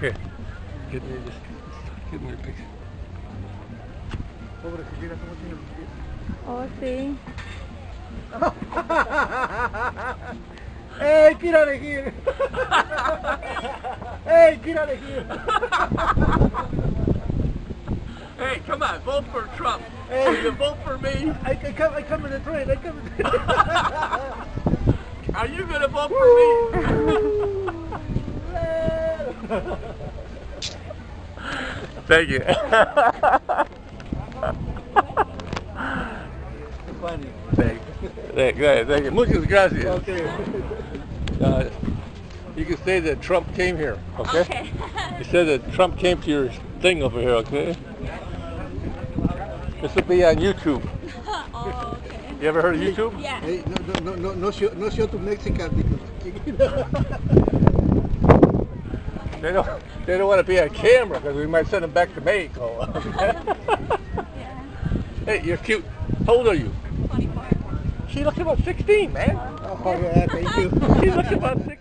Here. Get me just give me your picture. Pobre Shakira, ¿cómo tiene los pies? Oh, sí. ¡Ey, quiero elegir! ¡Ey, quiero elegir! Hey, come on, vote for Trump. Hey. you vote for me? I, I, come, I come in the train, I come in the train. Are you gonna vote for me? Thank you. Funny. Thank you. Thank you. Thank you. Muchas gracias. Okay. Uh, you can say that Trump came here, okay? Okay. You said that Trump came to your thing over here, okay? This will be on YouTube. oh, okay. You ever heard of YouTube? Yeah. Hey, no, no, no, no, no, show, no show to Mexican because They don't. They don't want to be on camera because we might send them back to Mexico. Yeah. hey, you're cute. How old are you? 24. She looks about 16, man. oh, yeah, thank you. She looks about 16.